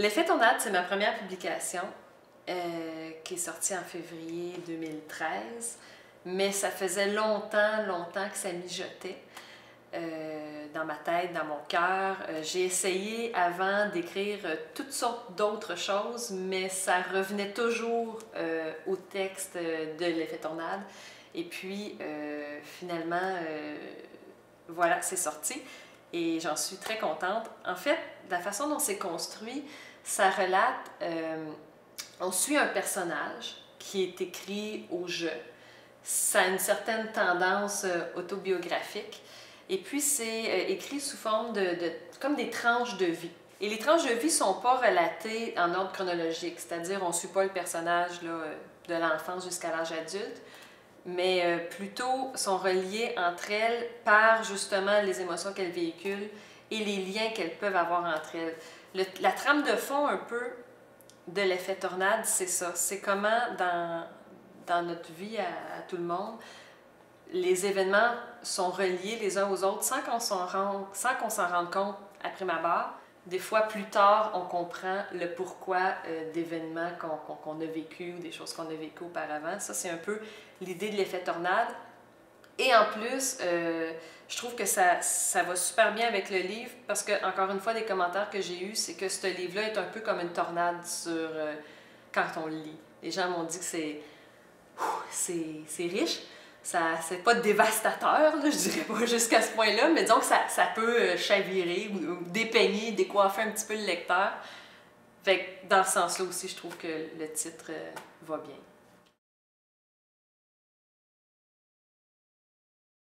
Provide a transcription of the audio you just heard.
L'effet tornade, c'est ma première publication euh, qui est sortie en février 2013, mais ça faisait longtemps, longtemps que ça mijotait. Euh, dans ma tête, dans mon cœur. Euh, j'ai essayé avant d'écrire euh, toutes sortes d'autres choses, mais ça revenait toujours au texte de l'effet tornade. Et puis, finalement, voilà, c'est sorti. Et j'en suis très contente. En fait, la façon dont c'est construit, ça relate, on suit un personnage qui est écrit au jeu. Ça a une certaine tendance autobiographique. Et puis, c'est euh, écrit sous forme de, comme des tranches de vie. Et les tranches de vie ne sont pas relatées en ordre chronologique, c'est-à-dire on ne suit pas le personnage là, euh, de l'enfance jusqu'à l'âge adulte, mais euh, plutôt sont reliées entre elles par justement les émotions qu'elles véhiculent et les liens qu'elles peuvent avoir entre elles. la trame de fond un peu de l'effet tornade, c'est ça. C'est comment dans, dans notre vie à tout le monde, les événements sont reliés les uns aux autres sans qu'on s'en rende, s'en rende compte après ma barre. Des fois, plus tard, on comprend le pourquoi euh, d'événements qu'on a vécu ou des choses qu'on a vécues auparavant. Ça, c'est un peu l'idée de l'effet tornade. Et en plus, euh, je trouve que ça, ça va super bien avec le livre parce que, encore une fois, des commentaires que j'ai eus, c'est que ce livre-là est un peu comme une tornade sur euh, quand on le lit. Les gens m'ont dit que c'est c'est riche c'est pas dévastateur, je dirais pas jusqu'à ce point-là, mais disons que ça, ça peut euh, chavirer ou, dépeigner, décoiffer un petit peu le lecteur. Fait que dans ce sens-là aussi, je trouve que le titre va bien.